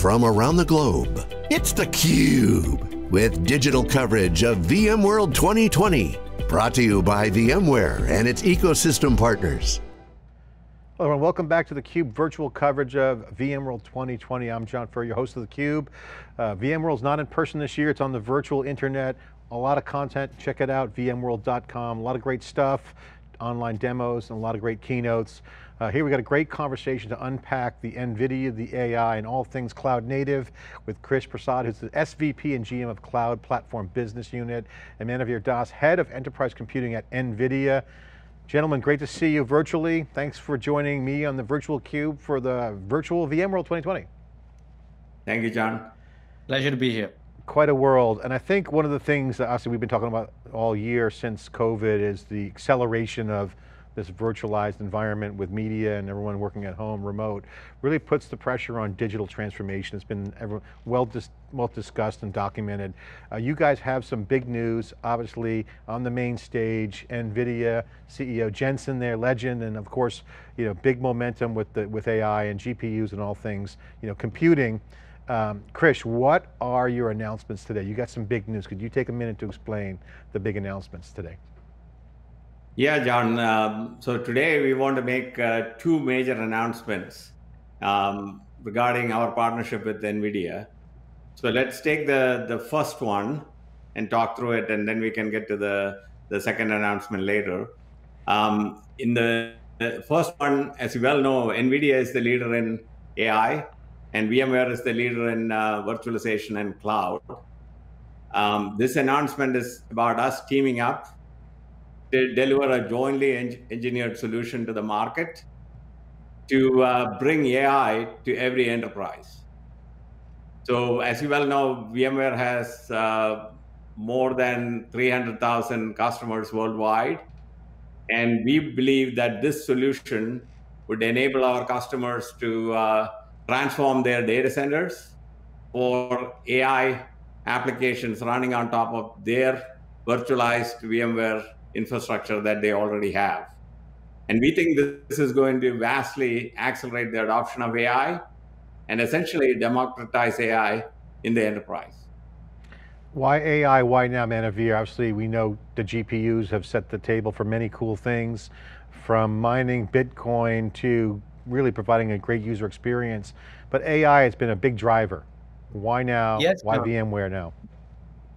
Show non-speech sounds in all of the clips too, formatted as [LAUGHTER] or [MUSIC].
from around the globe. It's theCUBE, with digital coverage of VMworld 2020. Brought to you by VMware and its ecosystem partners. Hello everyone, welcome back to theCUBE virtual coverage of VMworld 2020. I'm John Furrier, your host of theCUBE. Uh, VMworld's not in person this year, it's on the virtual internet. A lot of content, check it out, vmworld.com. A lot of great stuff, online demos, and a lot of great keynotes. Uh, here we got a great conversation to unpack the NVIDIA, the AI, and all things cloud native with Krish Prasad, who's the SVP and GM of Cloud Platform Business Unit, and Manuvir Das, Head of Enterprise Computing at NVIDIA. Gentlemen, great to see you virtually. Thanks for joining me on the virtual cube for the virtual VMworld 2020. Thank you, John. Pleasure to be here. Quite a world. And I think one of the things that obviously we've been talking about all year since COVID is the acceleration of this virtualized environment with media and everyone working at home remote really puts the pressure on digital transformation. It's been well, dis well discussed and documented. Uh, you guys have some big news, obviously on the main stage, NVIDIA CEO Jensen there, legend, and of course, you know, big momentum with, the, with AI and GPUs and all things, you know, computing. Um, Krish, what are your announcements today? You got some big news. Could you take a minute to explain the big announcements today? Yeah, John. Um, so today we want to make uh, two major announcements um, regarding our partnership with NVIDIA. So let's take the, the first one and talk through it, and then we can get to the, the second announcement later. Um, in the, the, first one, as you well know, NVIDIA is the leader in AI, and VMware is the leader in uh, virtualization and cloud. Um, this announcement is about us teaming up deliver a jointly en engineered solution to the market to uh, bring AI to every enterprise. So as you well know, VMware has uh, more than 300,000 customers worldwide. And we believe that this solution would enable our customers to uh, transform their data centers for AI applications running on top of their virtualized VMware infrastructure that they already have. And we think this is going to vastly accelerate the adoption of AI and essentially democratize AI in the enterprise. Why AI, why now Manuvir? Obviously we know the GPUs have set the table for many cool things from mining Bitcoin to really providing a great user experience. But AI has been a big driver. Why now? Yes, why no. VMware now?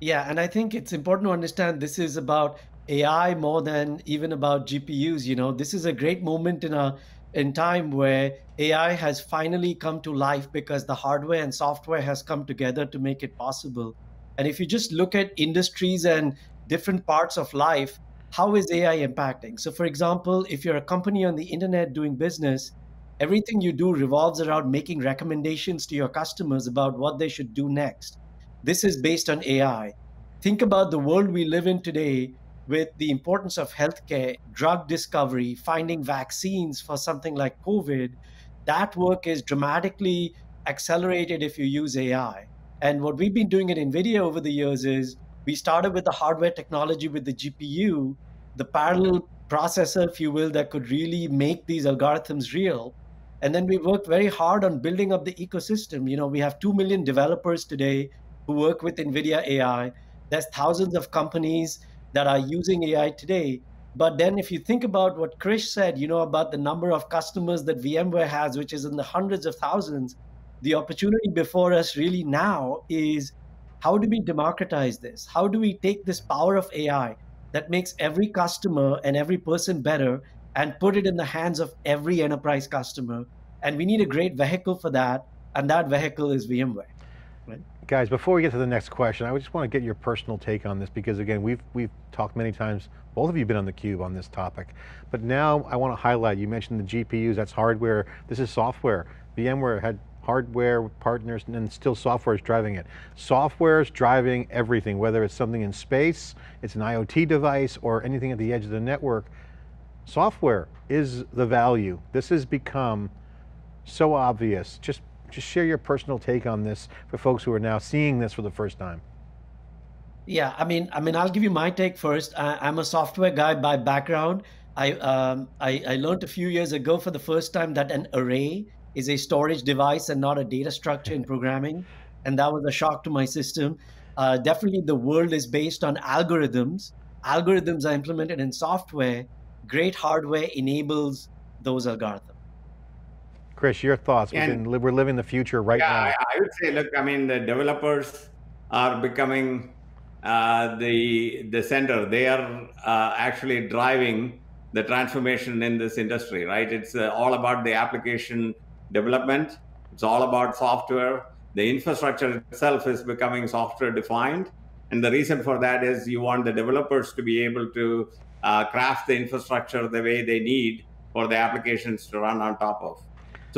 Yeah, and I think it's important to understand this is about AI more than even about GPUs. You know, this is a great moment in a in time where AI has finally come to life because the hardware and software has come together to make it possible. And if you just look at industries and different parts of life, how is AI impacting? So, for example, if you're a company on the internet doing business, everything you do revolves around making recommendations to your customers about what they should do next. This is based on AI. Think about the world we live in today with the importance of healthcare, drug discovery, finding vaccines for something like COVID, that work is dramatically accelerated if you use AI. And what we've been doing at NVIDIA over the years is we started with the hardware technology with the GPU, the parallel processor, if you will, that could really make these algorithms real. And then we worked very hard on building up the ecosystem. You know, we have 2 million developers today who work with NVIDIA AI. There's thousands of companies that are using AI today. But then if you think about what Krish said, you know, about the number of customers that VMware has, which is in the hundreds of thousands, the opportunity before us really now is how do we democratize this? How do we take this power of AI that makes every customer and every person better and put it in the hands of every enterprise customer? And we need a great vehicle for that. And that vehicle is VMware. Guys, before we get to the next question, I just want to get your personal take on this because again, we've, we've talked many times, both of you have been on the cube on this topic, but now I want to highlight, you mentioned the GPUs, that's hardware, this is software. VMware had hardware partners and still software is driving it. Software is driving everything, whether it's something in space, it's an IoT device, or anything at the edge of the network. Software is the value. This has become so obvious. Just just share your personal take on this for folks who are now seeing this for the first time. Yeah, I mean, I mean, I'll give you my take first. I, am a software guy by background. I, um, I I learned a few years ago for the first time that an array is a storage device and not a data structure in programming. And that was a shock to my system. Uh, definitely, the world is based on algorithms. Algorithms are implemented in software. Great hardware enables those algorithms. Krish, your thoughts? And, we're living the future right yeah, now. I, I would say, look, I mean, the developers are becoming uh, the the center. They are uh, actually driving the transformation in this industry, right? It's uh, all about the application development. It's all about software. The infrastructure itself is becoming software defined. And the reason for that is you want the developers to be able to uh, craft the infrastructure the way they need for the applications to run on top of.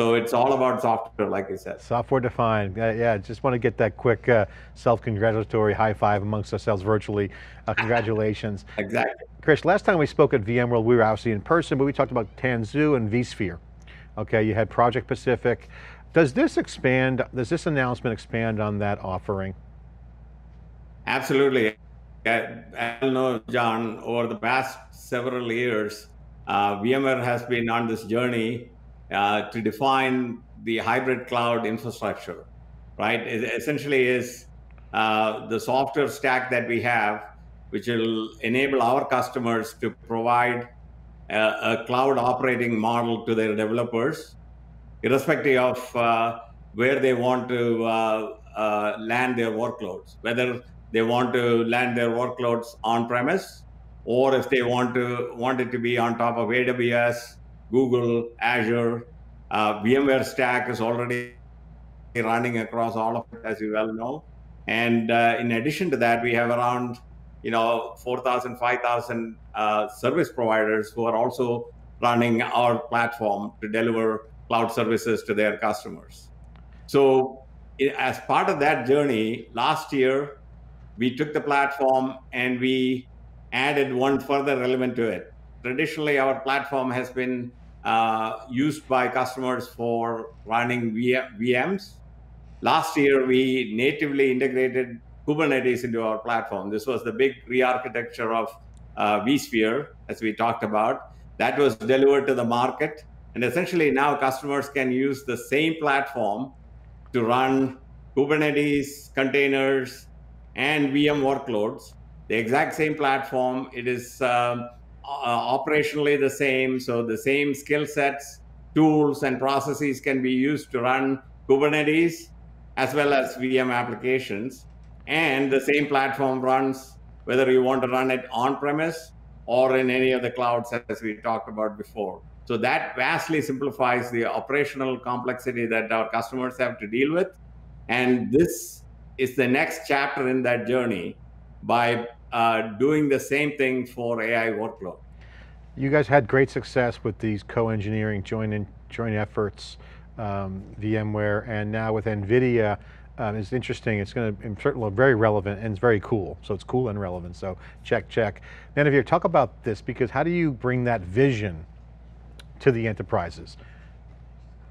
So it's all about software, like I said. Software defined. Uh, yeah, just want to get that quick uh, self-congratulatory high five amongst ourselves virtually. Uh, congratulations. [LAUGHS] exactly. Krish, last time we spoke at VMworld, we were obviously in person, but we talked about Tanzu and vSphere. Okay, you had Project Pacific. Does this expand, does this announcement expand on that offering? Absolutely. I know, John, over the past several years, uh, VMware has been on this journey uh, to define the hybrid cloud infrastructure, right? It essentially is uh, the software stack that we have, which will enable our customers to provide a, a cloud operating model to their developers, irrespective of uh, where they want to uh, uh, land their workloads, whether they want to land their workloads on premise or if they want to want it to be on top of AWS, Google, Azure. Uh, VMware Stack is already running across all of it, as you well know. And uh, in addition to that, we have around you know 4,000, 5,000 uh, service providers who are also running our platform to deliver cloud services to their customers. So, as part of that journey, last year we took the platform and we added one further element to it. Traditionally, our platform has been uh, used by customers for running VMs. Last year, we natively integrated Kubernetes into our platform. This was the big re-architecture of uh, vSphere, as we talked about. That was delivered to the market. And essentially now customers can use the same platform to run Kubernetes, containers, and VM workloads. The exact same platform. It is um, uh, operationally the same. So the same skill sets, tools, and processes can be used to run Kubernetes as well as VM applications. And the same platform runs whether you want to run it on premise or in any of the clouds as we talked about before. So that vastly simplifies the operational complexity that our customers have to deal with. And this is the next chapter in that journey by uh, doing the same thing for AI workload. You guys had great success with these co-engineering joint, in, joint efforts, um, VMware, and now with NVIDIA, um, it's interesting, it's going to, certainly very relevant and it's very cool. So it's cool and relevant, so check, check. Manuvir, talk about this because how do you bring that vision to the enterprises?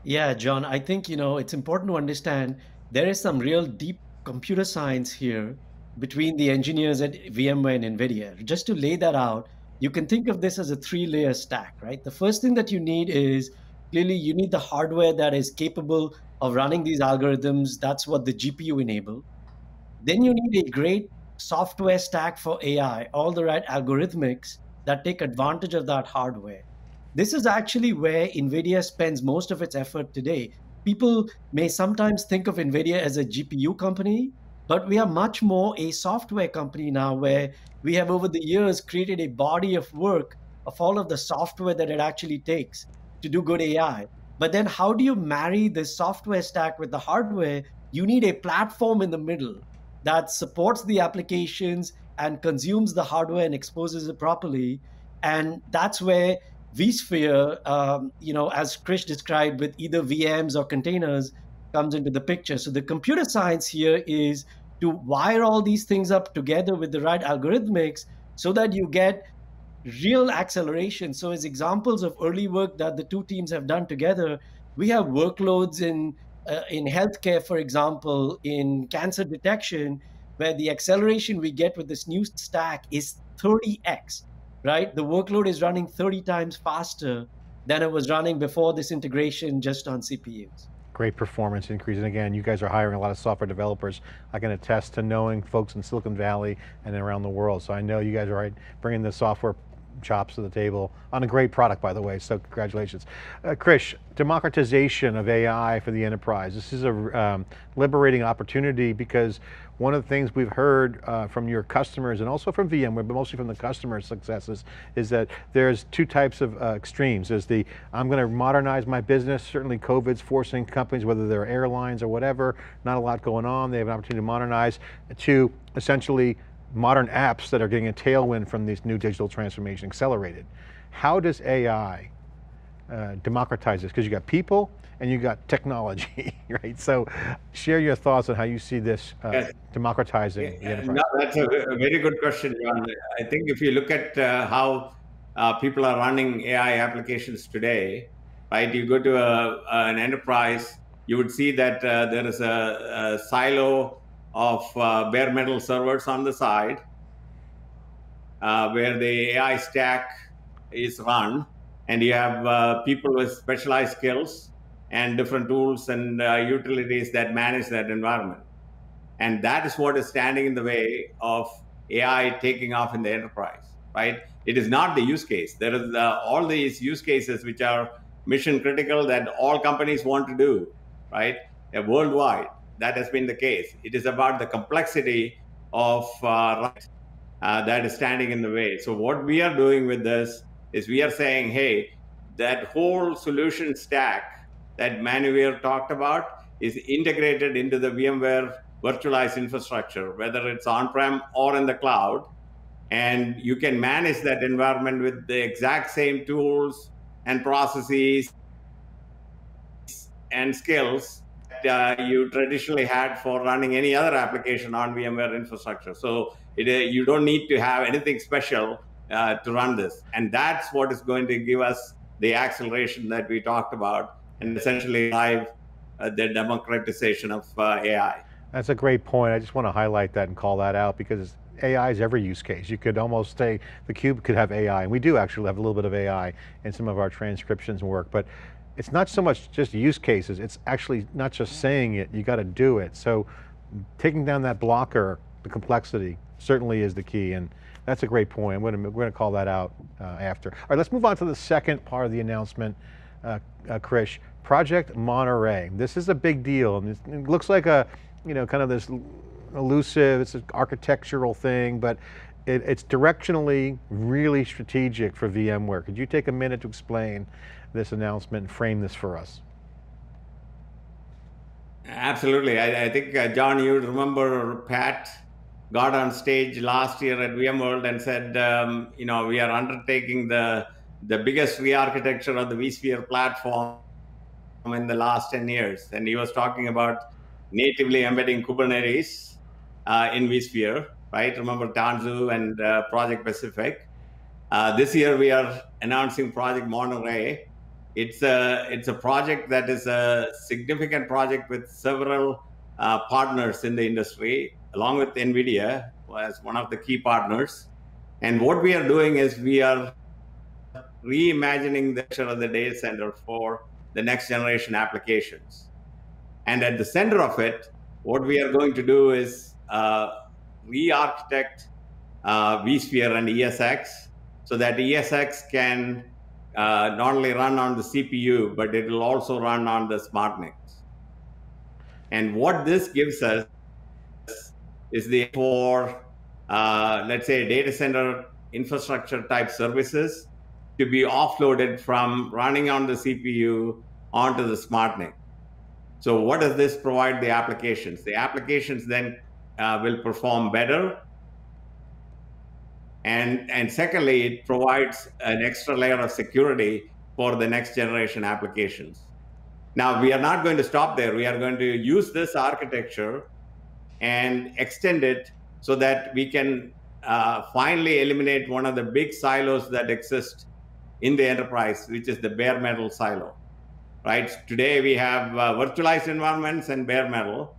Yeah, John, I think, you know, it's important to understand there is some real deep computer science here between the engineers at VMware and NVIDIA. Just to lay that out, you can think of this as a three layer stack, right? The first thing that you need is clearly you need the hardware that is capable of running these algorithms. That's what the GPU enable. Then you need a great software stack for AI, all the right algorithmics that take advantage of that hardware. This is actually where NVIDIA spends most of its effort today. People may sometimes think of NVIDIA as a GPU company, but we are much more a software company now where we have over the years created a body of work of all of the software that it actually takes to do good AI. But then how do you marry this software stack with the hardware? You need a platform in the middle that supports the applications and consumes the hardware and exposes it properly. And that's where vSphere, um, you know, as Krish described, with either VMs or containers, comes into the picture. So the computer science here is to wire all these things up together with the right algorithmics so that you get real acceleration. So, as examples of early work that the two teams have done together, we have workloads in uh, in healthcare, for example, in cancer detection, where the acceleration we get with this new stack is 30x, right? The workload is running 30 times faster than it was running before this integration just on CPUs. Great performance increase. And again, you guys are hiring a lot of software developers. I can attest to knowing folks in Silicon Valley and around the world. So I know you guys are bringing the software chops to the table on a great product, by the way, so congratulations. Uh, Krish, democratization of AI for the enterprise. This is a um, liberating opportunity because one of the things we've heard uh, from your customers and also from VMware, but mostly from the customer successes, is that there's two types of uh, extremes. There's the, I'm going to modernize my business. Certainly COVID's forcing companies, whether they're airlines or whatever, not a lot going on. They have an opportunity to modernize to essentially modern apps that are getting a tailwind from this new digital transformation accelerated. How does AI uh, democratize this? Because you got people and you got technology, [LAUGHS] right? So share your thoughts on how you see this uh, yes. democratizing yeah, no, that's a, very good question, John. I think if you look at uh, how uh, people are running AI applications today, right? You go to a, an enterprise, you would see that uh, there is a, a silo of uh, bare metal servers on the side uh, where the AI stack is run, and you have uh, people with specialized skills and different tools and uh, utilities that manage that environment. And that is what is standing in the way of AI taking off in the enterprise, right? It is not the use case. There is uh, all these use cases which are mission critical that all companies want to do, right? worldwide that has been the case. It is about the complexity of uh, uh, that is standing in the way. So what we are doing with this is we are saying, hey, that whole solution stack that Manuvir talked about is integrated into the VMware virtualized infrastructure, whether it's on-prem or in the cloud. And you can manage that environment with the exact same tools and processes and skills uh, you traditionally had for running any other application on VMware infrastructure. So it, uh, you don't need to have anything special uh, to run this. And that's what is going to give us the acceleration that we talked about and essentially drive uh, the democratization of uh, AI. That's a great point. I just want to highlight that and call that out because AI is every use case. You could almost say the cube could have AI, and we do actually have a little bit of AI in some of our transcriptions work, but it's not so much just use cases, it's actually not just saying it, you got to do it. So taking down that blocker, the complexity, certainly is the key. And that's a great point. We're going to call that out uh, after. All right, let's move on to the second part of the announcement, uh, uh, Krish. Project Monterey. This is a big deal. And it looks like a, you know, kind of this elusive, it's an architectural thing, but it, it's directionally really strategic for VMware. Could you take a minute to explain this announcement and frame this for us. Absolutely. I, I think, uh, John, you remember Pat got on stage last year at VMworld and said, um, you know, we are undertaking the, the biggest re-architecture of the vSphere platform in the last 10 years. And he was talking about natively embedding Kubernetes uh, in vSphere, right? Remember Tanzu and uh, Project Pacific. Uh, this year we are announcing Project Monterey, it's a it's a project that is a significant project with several uh, partners in the industry, along with NVIDIA as one of the key partners. And what we are doing is we are reimagining the of the data center for the next generation applications. And at the center of it, what we are going to do is uh, re-architect uh, vSphere and ESX so that ESX can uh, not only run on the CPU, but it will also run on the SmartNICs. And what this gives us is the for, uh, let's say, data center infrastructure type services to be offloaded from running on the CPU onto the SmartNIC. So what does this provide the applications? The applications then uh, will perform better and, and secondly, it provides an extra layer of security for the next generation applications. Now, we are not going to stop there. We are going to use this architecture and extend it so that we can uh, finally eliminate one of the big silos that exist in the enterprise, which is the bare metal silo. Right? Today, we have uh, virtualized environments and bare metal.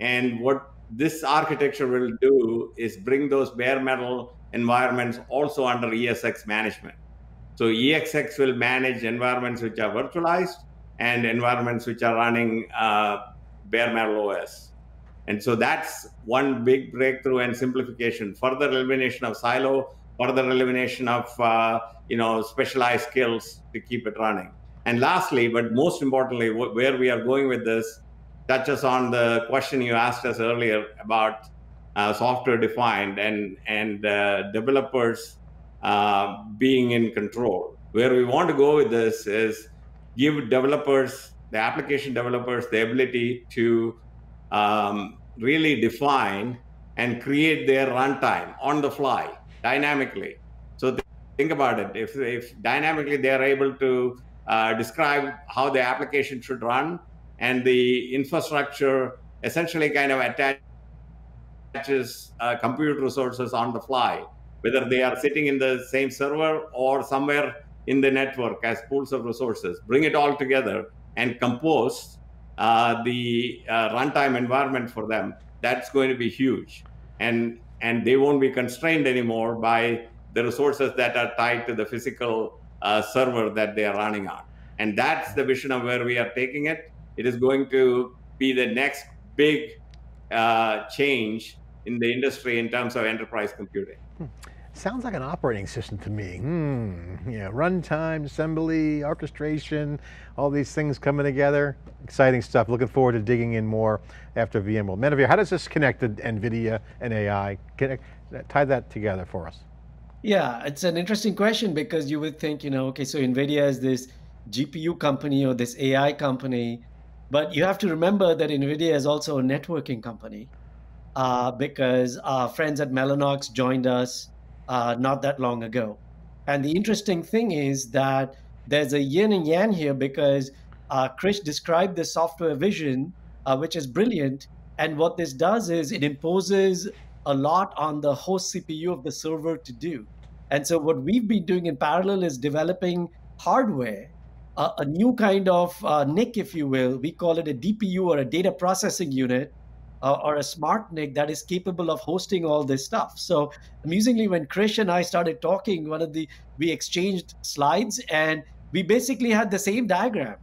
And what this architecture will do is bring those bare metal environments also under ESX management. So ESX will manage environments which are virtualized and environments which are running uh, bare metal OS. And so that's one big breakthrough and simplification, further elimination of silo, further elimination of uh, you know specialized skills to keep it running. And lastly, but most importantly, where we are going with this touches on the question you asked us earlier about uh, software defined and and uh, developers uh, being in control. Where we want to go with this is give developers, the application developers, the ability to um, really define and create their runtime on the fly dynamically. So think about it. If, if dynamically they are able to uh, describe how the application should run and the infrastructure essentially kind of attaches uh, compute resources on the fly, whether they are sitting in the same server or somewhere in the network as pools of resources, bring it all together and compose uh, the uh, runtime environment for them, that's going to be huge. And, and they won't be constrained anymore by the resources that are tied to the physical uh, server that they are running on. And that's the vision of where we are taking it. It is going to be the next big uh, change in the industry in terms of enterprise computing. Hmm. Sounds like an operating system to me. Hmm, yeah, runtime, assembly, orchestration, all these things coming together. Exciting stuff. Looking forward to digging in more after VMworld. Manuvir, how does this connect to NVIDIA and AI? Connect, tie that together for us. Yeah, it's an interesting question because you would think, you know, okay, so NVIDIA is this GPU company or this AI company, but you have to remember that NVIDIA is also a networking company uh, because our friends at Mellanox joined us uh, not that long ago. And the interesting thing is that there's a yin and yang here because uh, Krish described the software vision, uh, which is brilliant. And what this does is it imposes a lot on the host CPU of the server to do. And so, what we've been doing in parallel is developing hardware, uh, a new kind of uh, NIC, if you will. We call it a DPU or a data processing unit, uh, or a smart NIC that is capable of hosting all this stuff. So amusingly, when Krish and I started talking, one of the we exchanged slides and we basically had the same diagram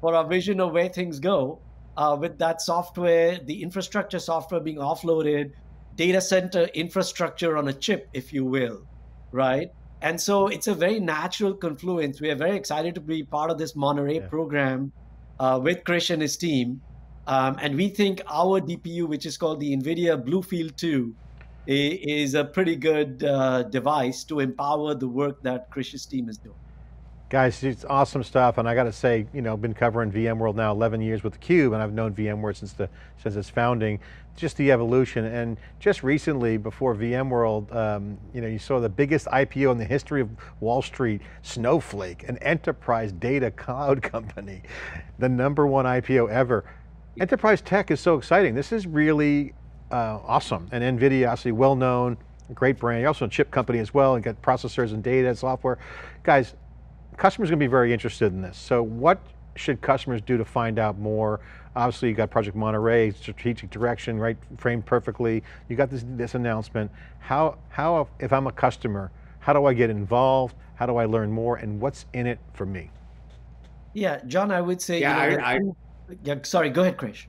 for our vision of where things go uh, with that software, the infrastructure software being offloaded, data center infrastructure on a chip, if you will, right? And so it's a very natural confluence. We are very excited to be part of this Monterey yeah. program uh, with Krish and his team. Um, and we think our DPU, which is called the NVIDIA BlueField 2, is a pretty good uh, device to empower the work that Krish's team is doing. Guys, it's awesome stuff, and I got to say, you know, been covering VMworld now 11 years with theCUBE, and I've known VMware since the since its founding. Just the evolution, and just recently, before VMworld, um, you know, you saw the biggest IPO in the history of Wall Street, Snowflake, an enterprise data cloud [LAUGHS] company, the number one IPO ever. Enterprise tech is so exciting. This is really uh, awesome. And NVIDIA, obviously well known, great brand. You're also a chip company as well and get processors and data and software. Guys, customers are going to be very interested in this. So what should customers do to find out more? Obviously you got Project Monterey, strategic direction, right, framed perfectly. You got this, this announcement. How, how, if I'm a customer, how do I get involved? How do I learn more? And what's in it for me? Yeah, John, I would say, yeah, you know, I, I, yeah, sorry, go ahead, Krish.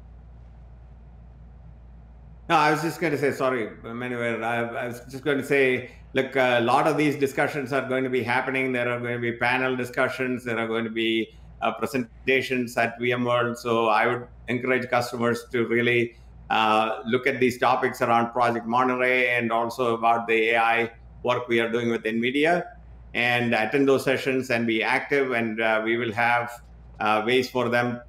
No, I was just going to say, sorry, Manuvir, I, I was just going to say, look, a lot of these discussions are going to be happening. There are going to be panel discussions. There are going to be uh, presentations at VMworld. So I would encourage customers to really uh, look at these topics around Project Monterey and also about the AI work we are doing with NVIDIA and attend those sessions and be active. And uh, we will have uh, ways for them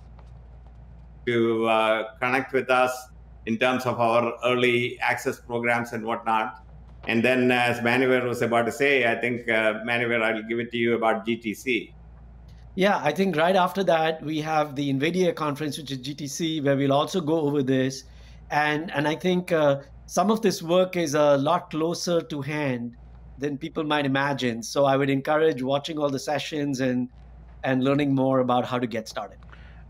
to uh, connect with us in terms of our early access programs and whatnot. And then, as Manuvir was about to say, I think, uh, I'll give it to you about GTC. Yeah, I think right after that, we have the NVIDIA conference, which is GTC, where we'll also go over this. And, and I think uh, some of this work is a lot closer to hand than people might imagine. So I would encourage watching all the sessions and, and learning more about how to get started.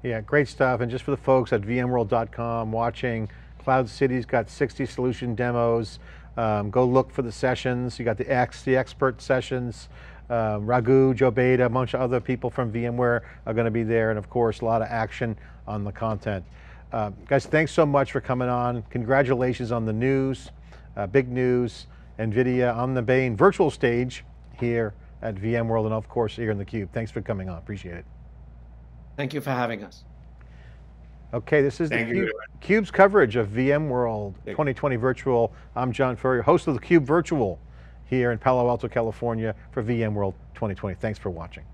Yeah, great stuff. And just for the folks at VMworld.com watching, Cloud City's got 60 solution demos. Um, go look for the sessions. You got the X, the expert sessions. Um, Raghu, Joe Beda, a bunch of other people from VMware are going to be there, and of course, a lot of action on the content. Uh, guys, thanks so much for coming on. Congratulations on the news, uh, big news. NVIDIA on the main virtual stage here at VMworld and of course here in theCUBE. Thanks for coming on, appreciate it. Thank you for having us. Okay, this is Thank the Cube, CUBE's coverage of VMworld 2020 Virtual. I'm John Furrier, host of the Cube Virtual here in Palo Alto, California for VMworld 2020. Thanks for watching.